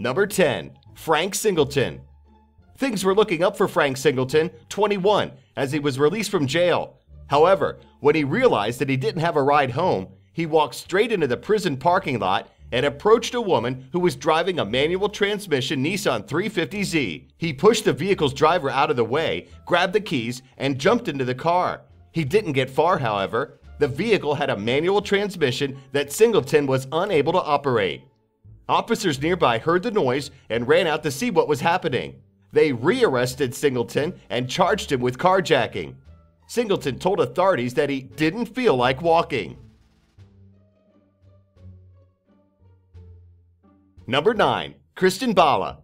Number 10. Frank Singleton. Things were looking up for Frank Singleton, 21, as he was released from jail. However, when he realized that he didn't have a ride home, he walked straight into the prison parking lot and approached a woman who was driving a manual transmission Nissan 350Z. He pushed the vehicle's driver out of the way, grabbed the keys, and jumped into the car. He didn't get far, however. The vehicle had a manual transmission that Singleton was unable to operate. Officers nearby heard the noise and ran out to see what was happening. They rearrested Singleton and charged him with carjacking. Singleton told authorities that he didn't feel like walking. Number 9. Krystian Bala.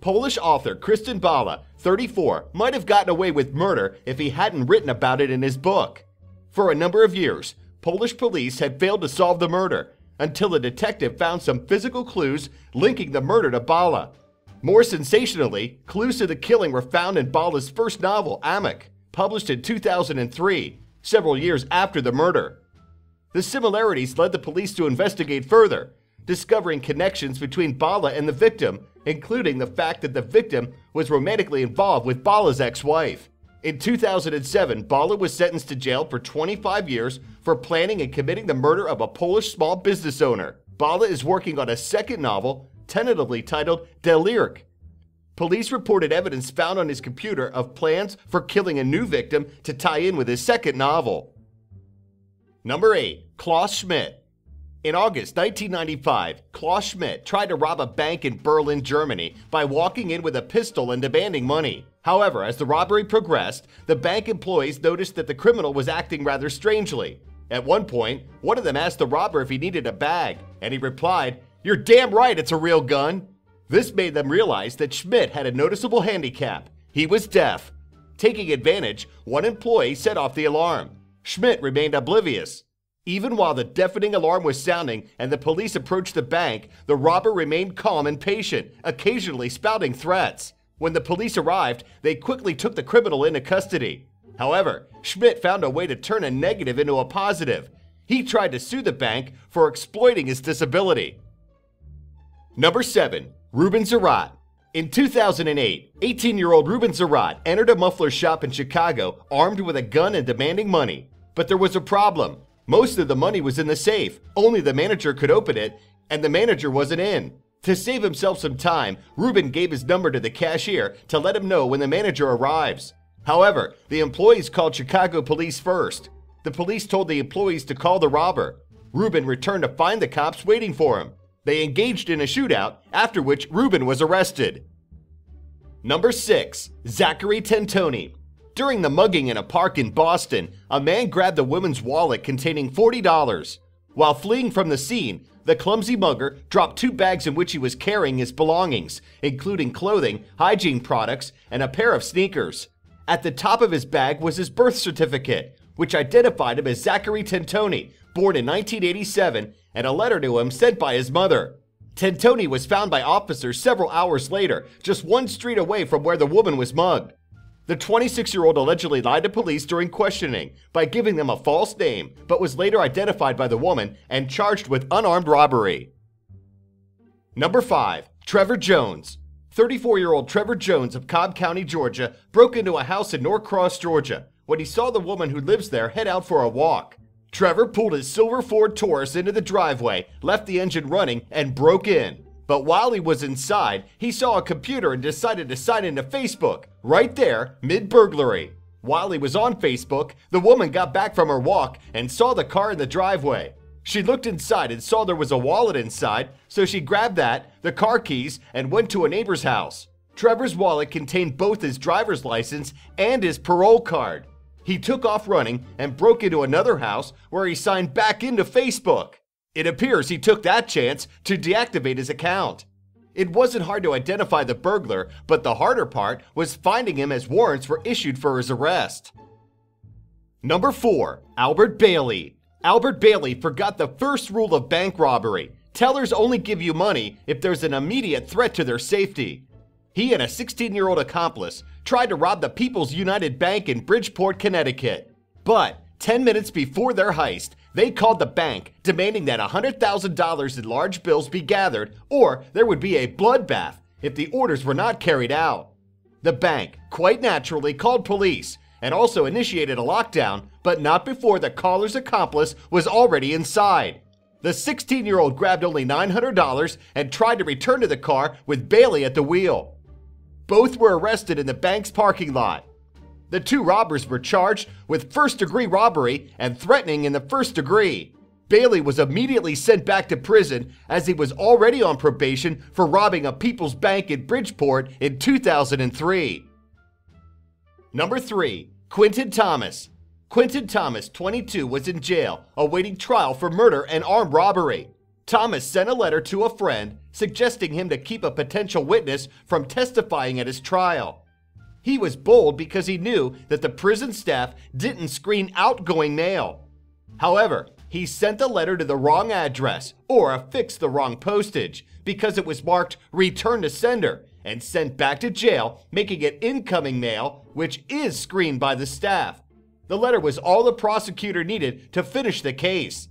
Polish author Krystian Bala, 34, might have gotten away with murder if he hadn't written about it in his book. For a number of years, Polish police had failed to solve the murder until a detective found some physical clues linking the murder to Bala. More sensationally, clues to the killing were found in Bala's first novel, Amok, published in 2003, several years after the murder. The similarities led the police to investigate further, discovering connections between Bala and the victim, including the fact that the victim was romantically involved with Bala's ex wife. In 2007, Bala was sentenced to jail for 25 years for planning and committing the murder of a Polish small business owner. Bala is working on a second novel, tentatively titled Deliric. Police reported evidence found on his computer of plans for killing a new victim to tie in with his second novel. Number 8. Klaus Schmidt. In August 1995, Klaus Schmidt tried to rob a bank in Berlin, Germany by walking in with a pistol and demanding money. However, as the robbery progressed, the bank employees noticed that the criminal was acting rather strangely. At one point, one of them asked the robber if he needed a bag, and he replied, You're damn right it's a real gun. This made them realize that Schmidt had a noticeable handicap. He was deaf. Taking advantage, one employee set off the alarm. Schmidt remained oblivious. Even while the deafening alarm was sounding and the police approached the bank, the robber remained calm and patient, occasionally spouting threats. When the police arrived, they quickly took the criminal into custody. However, Schmidt found a way to turn a negative into a positive. He tried to sue the bank for exploiting his disability. Number 7. Ruben Zarate. In 2008, 18 year old Ruben Zarate entered a muffler shop in Chicago armed with a gun and demanding money. But there was a problem. Most of the money was in the safe. Only the manager could open it, and the manager wasn't in. To save himself some time, Ruben gave his number to the cashier to let him know when the manager arrives. However, the employees called Chicago police first. The police told the employees to call the robber. Ruben returned to find the cops waiting for him. They engaged in a shootout, after which Ruben was arrested. Number 6. Zachary Tentoni. During the mugging in a park in Boston, a man grabbed a woman's wallet containing $40. While fleeing from the scene, the clumsy mugger dropped two bags in which he was carrying his belongings, including clothing, hygiene products, and a pair of sneakers. At the top of his bag was his birth certificate, which identified him as Zachary Tentoni, born in 1987, and a letter to him sent by his mother. Tentoni was found by officers several hours later, just one street away from where the woman was mugged. The 26 year old allegedly lied to police during questioning by giving them a false name, but was later identified by the woman and charged with unarmed robbery. Number 5. Trevor Jones. 34 year old Trevor Jones of Cobb County, Georgia, broke into a house in Norcross, Georgia, when he saw the woman who lives there head out for a walk. Trevor pulled his silver Ford Taurus into the driveway, left the engine running, and broke in. But while he was inside, he saw a computer and decided to sign into Facebook, right there, mid burglary. While he was on Facebook, the woman got back from her walk and saw the car in the driveway. She looked inside and saw there was a wallet inside, so she grabbed that, the car keys, and went to a neighbor's house. Trevor's wallet contained both his driver's license and his parole card. He took off running and broke into another house where he signed back into Facebook. It appears he took that chance to deactivate his account. It wasn't hard to identify the burglar, but the harder part was finding him as warrants were issued for his arrest. Number 4. Albert Bailey. Albert Bailey forgot the first rule of bank robbery. Tellers only give you money if there's an immediate threat to their safety. He and a 16 year old accomplice tried to rob the People's United Bank in Bridgeport, Connecticut. But 10 minutes before their heist, They called the bank, demanding that $100,000 in large bills be gathered, or there would be a bloodbath if the orders were not carried out. The bank, quite naturally, called police and also initiated a lockdown, but not before the caller's accomplice was already inside. The 16 year old grabbed only $900 and tried to return to the car with Bailey at the wheel. Both were arrested in the bank's parking lot. The two robbers were charged with first degree robbery and threatening in the first degree. Bailey was immediately sent back to prison as he was already on probation for robbing a People's Bank in Bridgeport in 2003. Number 3. Quinton Thomas. Quinton Thomas, 22, was in jail awaiting trial for murder and armed robbery. Thomas sent a letter to a friend suggesting him to keep a potential witness from testifying at his trial. He was bold because he knew that the prison staff didn't screen outgoing mail. However, he sent the letter to the wrong address or affixed the wrong postage because it was marked return to sender and sent back to jail, making it incoming mail, which is screened by the staff. The letter was all the prosecutor needed to finish the case.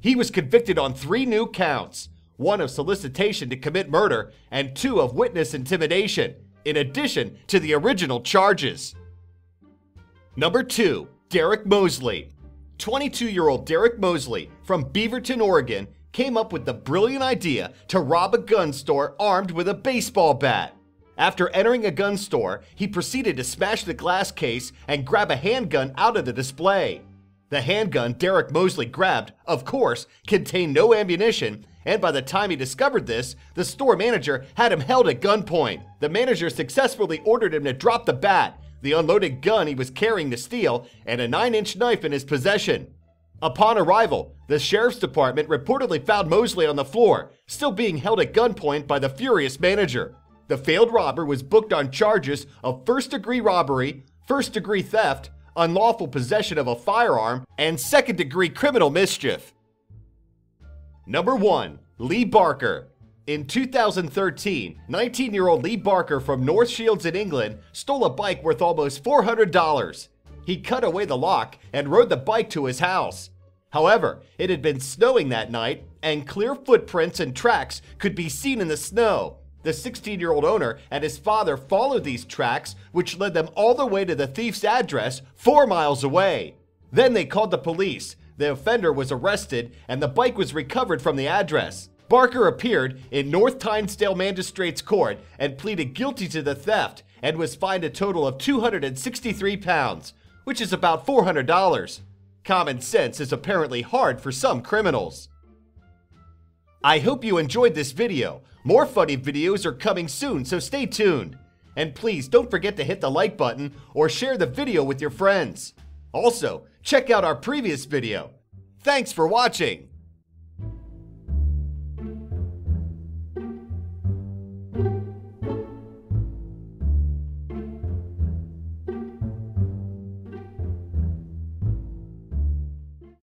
He was convicted on three new counts one of solicitation to commit murder and two of witness intimidation, in addition to the original charges. Number 2. Derrick Mosley. 22 year old Derrick Mosley from Beaverton, Oregon, came up with the brilliant idea to rob a gun store armed with a baseball bat. After entering a gun store, he proceeded to smash the glass case and grab a handgun out of the display. The handgun Derrick Mosley grabbed, of course, contained no ammunition, and by the time he discovered this, the store manager had him held at gunpoint. The manager successfully ordered him to drop the bat, the unloaded gun he was carrying to steal, and a 9 inch knife in his possession. Upon arrival, the sheriff's department reportedly found Mosley on the floor, still being held at gunpoint by the furious manager. The failed robber was booked on charges of first degree robbery, first degree theft, unlawful possession of a firearm, and second degree criminal mischief. Number 1. Lee Barker. In 2013, 19 year old Lee Barker from North Shields in England stole a bike worth almost $400. He cut away the lock and rode the bike to his house. However, it had been snowing that night, and clear footprints and tracks could be seen in the snow, the 16 year old owner and his father followed these tracks, which led them all the way to the thief's address, four miles away. Then they called the police. The offender was arrested, and the bike was recovered from the address. Barker appeared in North Tyneside Magistrates Court and pleaded guilty to the theft and was fined a total of 263 pounds, which is about $400. Common sense is apparently hard for some criminals. I hope you enjoyed this video. More funny videos are coming soon, so stay tuned. And please don't forget to hit the like button or share the video with your friends. Also, check out our previous video. Thanks for watching!